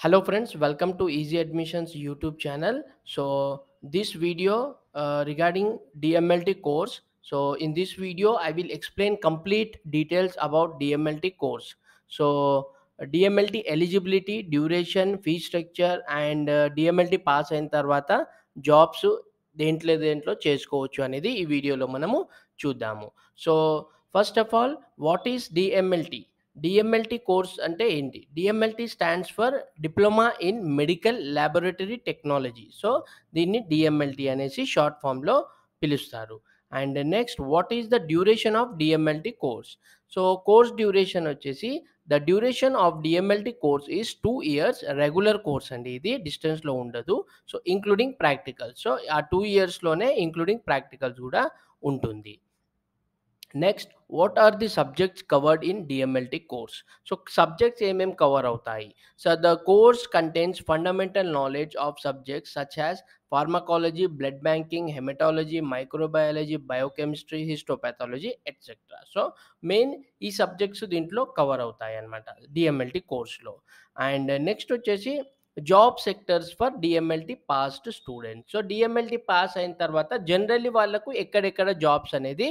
Hello friends, welcome to Easy Admissions YouTube channel. So this video uh, regarding DMLT course. So in this video, I will explain complete details about DMLT course. So uh, DMLT eligibility, duration, fee structure and uh, DMLT pass అయిన తర్వాత jobs దేంట్లో దేంట్లో చేసుకోవచ్చు అనేది ఈ వీడియోలో మనము చూద్దాము so first of all what is DMLT DMLT course అంటే ఏంటి? DMLT stands for diploma in medical laboratory technology so దీన్ని డిఎంఎల్టీ అనేసి షార్ట్ ఫామ్లో పిలుస్తారు. And next what is the duration of DMLT course so course duration వచ్చేసి the duration of DMLT course is two years regular course అండి ఇది. డిస్టెన్స్లో ఉండదు. So including practicals so ఆ టూ ఇయర్స్లోనే ఇంక్లూడింగ్ ప్రాక్టికల్స్ కూడా ఉంటుంది. Next what are the subjects covered in DMLT course so subjects ఏమేమి కవర్ అవుతాయి so the course contains fundamental knowledge of subjects such as pharmacology blood banking haematology microbiology biochemistry histopathology etcetera so main ఈ subjects దీంట్లో cover అవుతాయి అన్నమాట DMLT కోర్స్లో and next వచ్చేసి job sectors for DMLT passed students so DMLT pass అయిన తర్వాత generally వాళ్ళకు ఎక్కడెక్కడ జాబ్స్ అనేది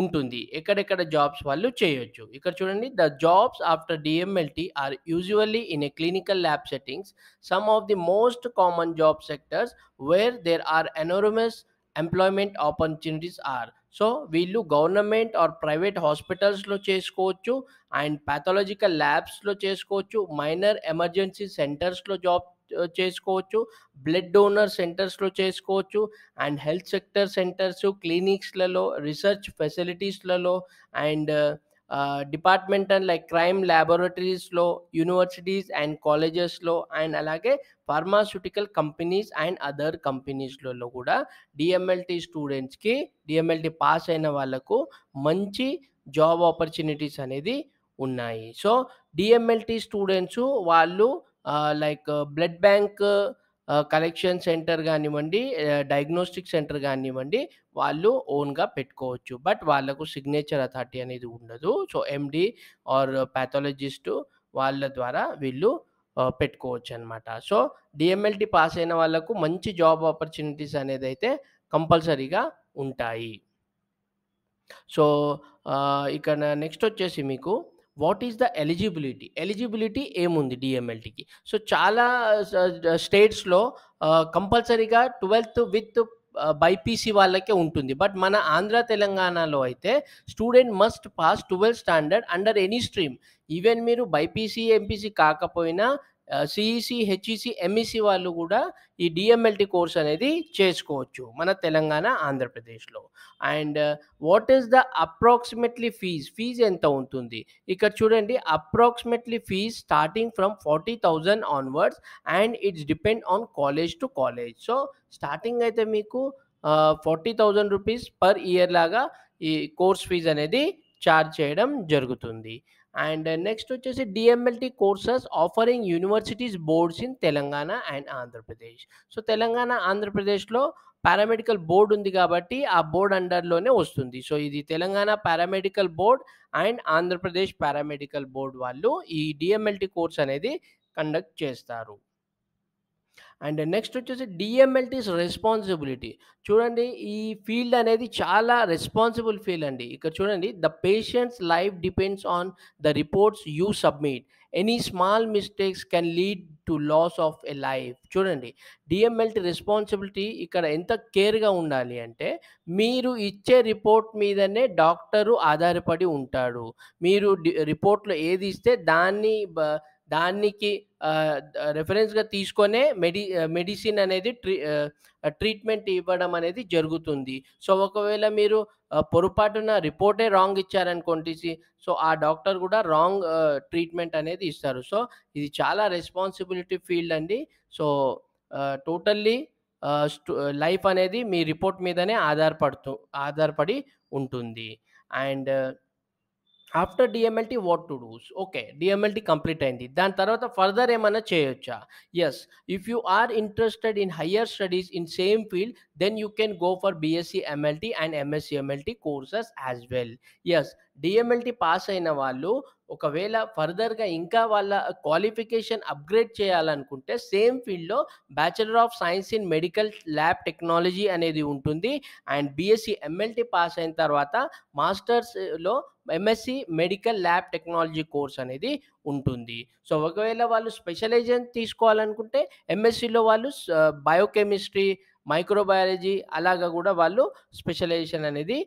ఉంటుంది. ఎక్కడెక్కడ జాబ్స్ వాళ్ళు చేయొచ్చు. ఇక్కడ చూడండి the jobs after DMLT are usually in a clinical lab settings. Some of the most common job sectors where there are enormous employment opportunities are. So వీళ్ళు గవర్నమెంట్ ఆర్ ప్రైవేట్ హాస్పిటల్స్లో చేసుకోవచ్చు అండ్ ప్యాథలాజికల్ ల్యాబ్స్లో చేసుకోవచ్చు. Minor emergency సెంటర్స్లో job చేసుకోవచ్చు. Blood donor సెంటర్స్లో చేసుకోవచ్చు and health sector centres క్లినిక్స్లలో రీసెర్చ్ ఫెసిలిటీస్లలో అండ్ డిపార్ట్మెంటల్ లైక్ క్రైమ్ ల్యాబొరేటరీస్లో యూనివర్సిటీస్ అండ్ కాలేజెస్లో అండ్ అలాగే ఫార్మాస్యూటికల్ కంపెనీస్ అండ్ అదర్ కంపెనీస్లలో కూడా డిఎంఎల్టీ స్టూడెంట్స్కి డిఎంఎల్టీ పాస్ అయిన వాళ్ళకు మంచి జాబ్ ఆపర్చునిటీస్ అనేది ఉన్నాయి. సో డిఎంఎల్టీ స్టూడెంట్స్ వాళ్ళు like blood bank collection centre కానివ్వండి డయాగ్నోస్టిక్ సెంటర్ కానివ్వండి వాళ్ళు ఓన్గా పెట్టుకోవచ్చు. బట్ వాళ్ళకు సిగ్నేచర్ అథారిటీ అనేది ఉండదు. సో ఎండి ఆర్ ప్యాథాలజిస్ట్ వాళ్ళ ద్వారా వీళ్ళు పెట్టుకోవచ్చు అనమాట సో డిఎంఎల్టీ పాస్ అయిన వాళ్ళకు మంచి జాబ్ ఆపర్చునిటీస్ అనేది అయితే కంపల్సరీగా ఉంటాయి. సో ఇక్కడ నెక్స్ట్ వచ్చేసి మీకు what is the eligibility? Eligibility ఏముంది డిఎంఎల్టీకి సో చాలా స్టేట్స్లో కంపల్సరీగా ట్వెల్త్ విత్ బైపీసీ వాళ్ళకే ఉంటుంది. బట్ మన ఆంధ్ర తెలంగాణలో అయితే student must pass twelfth standard under any stream. Even మీరు బైపీసీ ఎంపీసీ కాకపోయినా సిఈసి హెచ్ఈసి ఎంఈసి వాళ్ళు కూడా ఈ డిఎంఎల్టీ కోర్స్ అనేది చేసుకోవచ్చు మన తెలంగాణ ఆంధ్రప్రదేశ్లో. And what is the approximately fees fees ఎంత ఉంటుంది? ఇక్కడ చూడండి approximately fees starting from forty thousand onwards and it's depend on college to college so starting అయితే మీకు forty thousand rupees per year లాగా ఈ కోర్స్ ఫీజ్ అనేది ఛార్జ్ చేయడం జరుగుతుంది. అండ్ నెక్స్ట్ వచ్చేసి DMLT courses offering universities boards in Telangana and Andhra Pradesh. So Telangana ఆంధ్రప్రదేశ్లో paramedical board ఉంది కాబట్టి ఆ బోర్డ్ అండర్లోనే వస్తుంది. సో ఇది Telangana paramedical board and Andhra Pradesh paramedical board వాళ్ళు ఈ డిఎంఎల్టీ కోర్స్ అనేది కండక్ట్ చేస్తారు. అండ్ నెక్స్ట్ వచ్చేసి డిఎంఎల్టీస్ రెస్పాన్సిబిలిటీ చూడండి ఈ ఫీల్డ్ అనేది చాలా రెస్పాన్సిబుల్ ఫీల్డ్ అండి. ఇక్కడ చూడండి the patients life depends on the reports you submit any small mistakes can lead to loss of a life చూడండి డిఎంఎల్టీ రెస్పాన్సిబిలిటీ ఇక్కడ ఎంత కేర్గా ఉండాలి అంటే మీరు ఇచ్చే రిపోర్ట్ మీదనే డాక్టరు ఆధారపడి ఉంటాడు. మీరు రిపోర్ట్లో ఏది ఇస్తే దాన్ని దానికి రెఫరెన్స్గా తీసుకొనే మెడి మెడిసిన్ అనేది ట్రీ ట్రీట్మెంట్ ఇవ్వడం అనేది జరుగుతుంది. సో ఒకవేళ మీరు పొరపాటున రిపోర్టే రాంగ్ ఇచ్చారనుకోండి సో ఆ డాక్టర్ కూడా రాంగ్ ట్రీట్మెంట్ అనేది ఇస్తారు. సో ఇది చాలా రెస్పాన్సిబిలిటీ ఫీల్డ్ అండి. సో టోటల్లీ లైఫ్ అనేది మీ రిపోర్ట్ మీదనే ఆధారపడుతూ ఆధారపడి ఉంటుంది. And after DMLT what to dos okay DMLT complete అయింది. దాని తర్వాత ఫర్దర్ ఏమైనా చేయొచ్చా? Yes if you are interested in higher studies in same field then you can go for BSc MLT and MSc MLT courses as well yes DMLT pass అయిన వాళ్ళు ఒకవేళ ఫర్దర్‌గా ఇంకా వాళ్ళ క్వాలిఫికేషన్ అప్‌గ్రేడ్ చేయాలనుకుంటే సేమ్ ఫీల్డ్‌లో bachelor of science in medical lab technology అనేది ఉంటుంది. అండ్ బీఎస్సీ ఎంఎల్టీ పాస్ అయిన తర్వాత మాస్టర్స్‌లో MSc medical lab technology course అనేది ఉంటుంది. సో, ఒకవేళ వాళ్ళు స్పెషలైజేషన్ తీసుకోవాలనుకుంటే ఎంఎస్సీలో వాళ్ళు బయోకెమిస్ట్రీ, మైక్రోబయాలజీ అలాగా కూడా వాళ్ళు స్పెషలైజేషన్ అనేది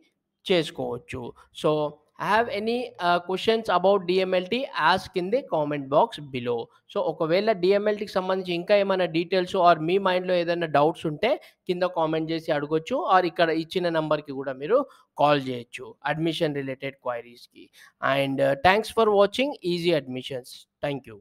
చేసుకోవచ్చు. So, have any questions about DMLT ask in the comment box below. So, ఒకవేళ డిఎంఎల్టీకి సంబంధించి ఇంకా ఏమైనా డీటెయిల్స్ ఆర్ మీ మైండ్‌లో ఏదైనా డౌట్స్ ఉంటే కింద కామెంట్ చేసి అడగొచ్చు. ఆర్ ఇక్కడ ఇచ్చిన నెంబర్కి కూడా మీరు కాల్ చేయొచ్చు admission related క్వైరీస్‌కి. And thanks for watching easy admissions. Thank you.